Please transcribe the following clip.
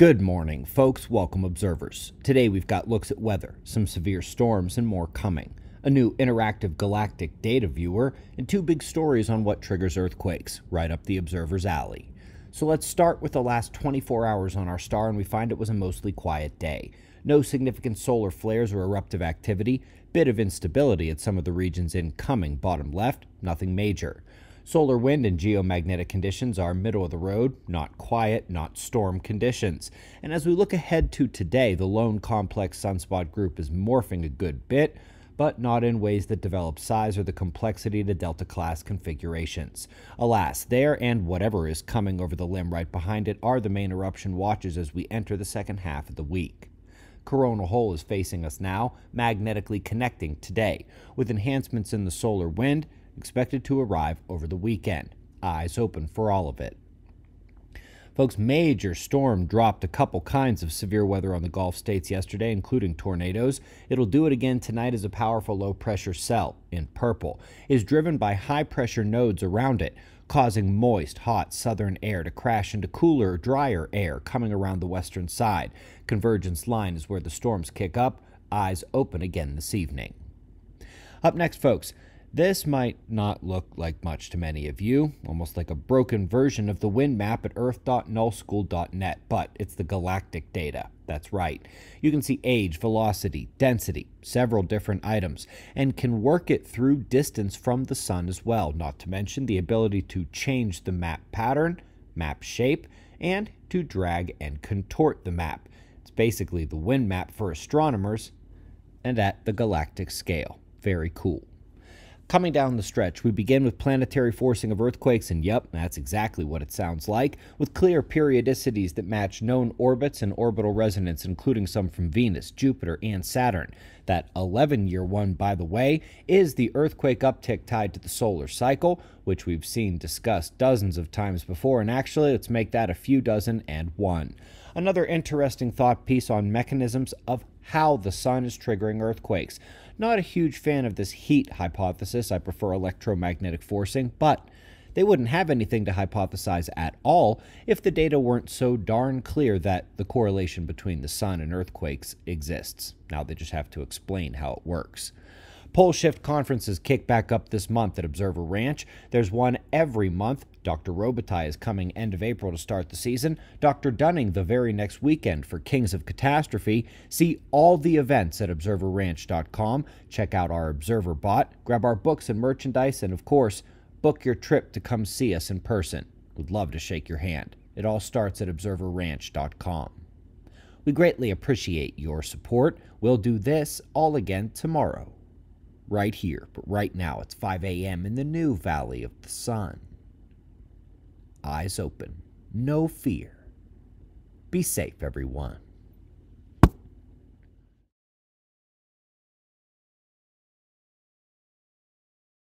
Good morning, folks. Welcome, observers. Today we've got looks at weather, some severe storms, and more coming. A new interactive galactic data viewer, and two big stories on what triggers earthquakes, right up the observer's alley. So let's start with the last 24 hours on our star, and we find it was a mostly quiet day. No significant solar flares or eruptive activity, bit of instability at some of the regions incoming, bottom left, nothing major. Solar wind and geomagnetic conditions are middle of the road, not quiet, not storm conditions. And as we look ahead to today, the lone complex sunspot group is morphing a good bit, but not in ways that develop size or the complexity to Delta class configurations. Alas, there and whatever is coming over the limb right behind it are the main eruption watches as we enter the second half of the week. Coronal hole is facing us now, magnetically connecting today, with enhancements in the solar wind expected to arrive over the weekend. Eyes open for all of it. Folks, major storm dropped a couple kinds of severe weather on the Gulf states yesterday, including tornadoes. It'll do it again tonight as a powerful low pressure cell, in purple, is driven by high pressure nodes around it, causing moist, hot southern air to crash into cooler, drier air coming around the western side. Convergence line is where the storms kick up. Eyes open again this evening. Up next, folks, this might not look like much to many of you, almost like a broken version of the wind map at earth.nullschool.net, but it's the galactic data. That's right. You can see age, velocity, density, several different items, and can work it through distance from the sun as well, not to mention the ability to change the map pattern, map shape, and to drag and contort the map. It's basically the wind map for astronomers and at the galactic scale. Very cool. Coming down the stretch, we begin with planetary forcing of earthquakes, and yep, that's exactly what it sounds like, with clear periodicities that match known orbits and orbital resonance, including some from Venus, Jupiter, and Saturn. That 11 year one, by the way, is the earthquake uptick tied to the solar cycle, which we've seen discussed dozens of times before, and actually, let's make that a few dozen and one. Another interesting thought piece on mechanisms of how the sun is triggering earthquakes. Not a huge fan of this heat hypothesis. I prefer electromagnetic forcing, but they wouldn't have anything to hypothesize at all if the data weren't so darn clear that the correlation between the sun and earthquakes exists. Now they just have to explain how it works. Pole shift conferences kick back up this month at Observer Ranch. There's one every month. Dr. Robitaille is coming end of April to start the season. Dr. Dunning the very next weekend for Kings of Catastrophe. See all the events at observerranch.com. Check out our Observer bot, grab our books and merchandise, and of course, book your trip to come see us in person. We'd love to shake your hand. It all starts at observerranch.com. We greatly appreciate your support. We'll do this all again tomorrow right here. But right now, it's 5 a.m. in the new Valley of the Sun. Eyes open, no fear. Be safe, everyone.